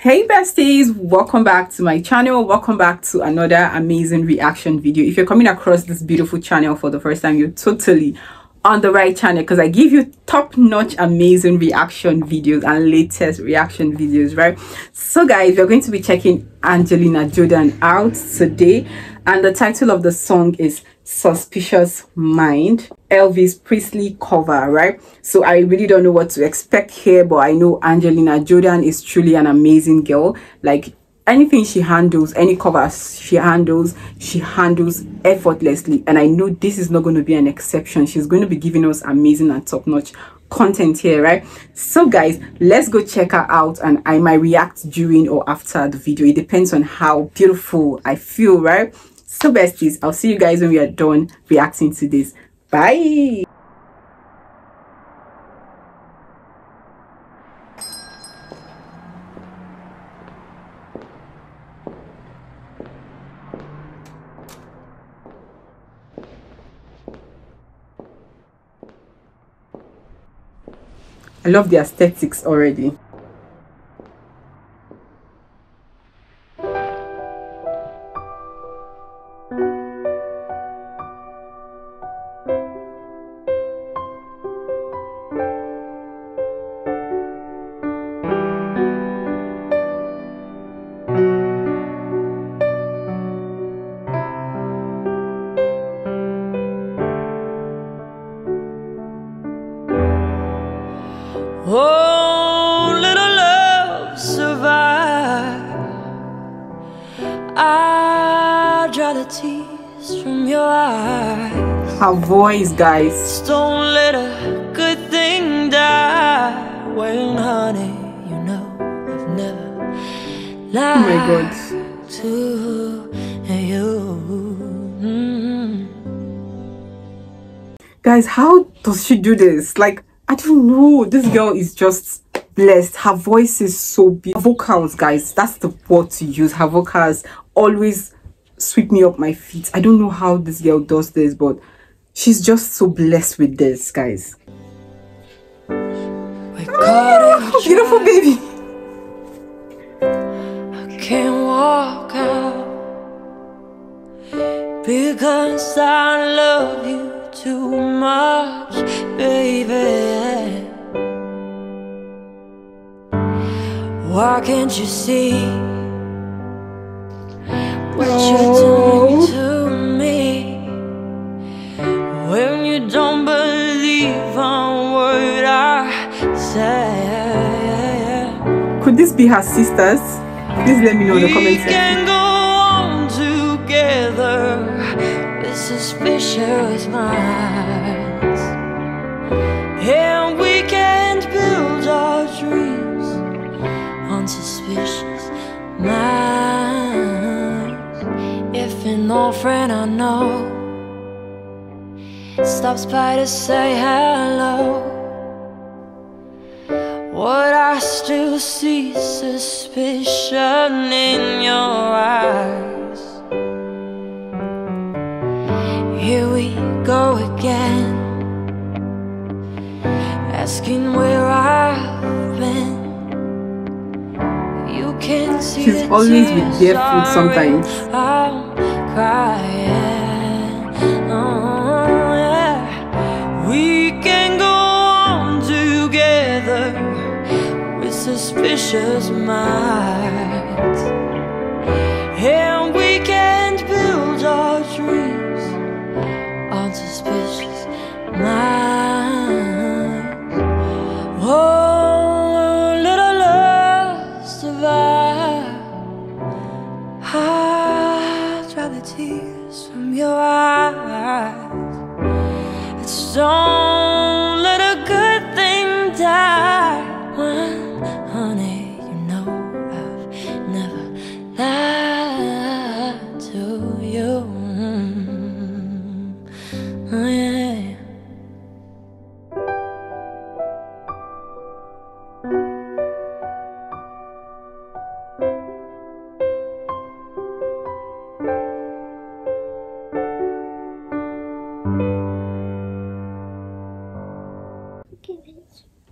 hey besties. Welcome back to my channel. Welcome back to another amazing reaction video. If you're coming across this beautiful channel for the first time you're totally on the right channel because I give you top-notch amazing reaction videos and latest reaction videos right? So guys we're going to be checking Angelina Jordan out today and the title of the song is Suspicious Mind Elvis Presley cover right? So I really don't know what to expect here but I know Angelina Jordan is truly an amazing girl. Like anything she handles any covers she handles she handles effortlessly. And i know this is not going to be an exception. She's going to be giving us amazing and top-notch content here right? So guys let's go check her out and i might react during or after the video. It depends on how beautiful i feel right so besties i'll see you guys when we are done reacting to this bye I love the aesthetics already. Oh, little love, survive. I dry the tears from your eyes. Her voice, guys. don't let a good thing die. Well, honey, you know I've never lied oh my God. to you. Mm. Guys, how does she do this? Like, I don't know. This girl is just blessed. Her voice is so beautiful. vocals, guys, that's the word to use. Her vocals always sweep me up my feet. I don't know how this girl does this, but she's just so blessed with this, guys. Oh, beautiful baby. I can't walk out because I love you too much, baby. Why can't you see what you're doing to me when you don't believe a word I say? Could this be her sisters? Please let me know in the comment section. Suspicious minds, and we can't build our dreams on suspicious minds. If an old friend I know stops by to say hello. Would I still see suspicion in She's always with food sometimes. We can go on together with suspicious minds, tears from your eyes. It's don't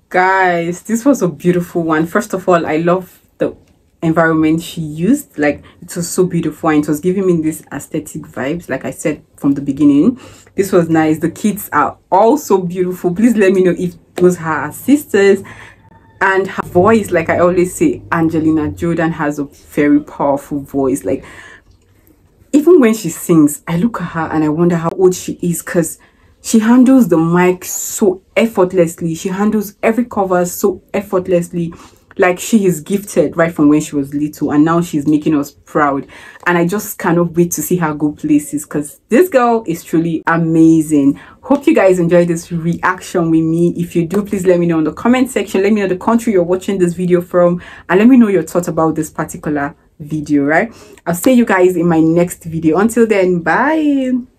guys this was a beautiful one. First of all i love the environment she used. Like it was so beautiful and it was giving me this aesthetic vibes like i said from the beginning. This was nice. The kids are also beautiful. Please let me know if those her sisters and her voice. Like i always say angelina jordan has a very powerful voice. Like even when she sings i look at her and i wonder how old she is because she handles the mic so effortlessly. She handles every cover so effortlessly. Like she is gifted right from when she was little and now she's making us proud. And i just cannot wait to see her go places because this girl is truly amazing. Hope you guys enjoyed this reaction with me. If you do please let me know in the comment section. Let me know the country you're watching this video from and let me know your thoughts about this particular video right? I'll see you guys in my next video. Until then bye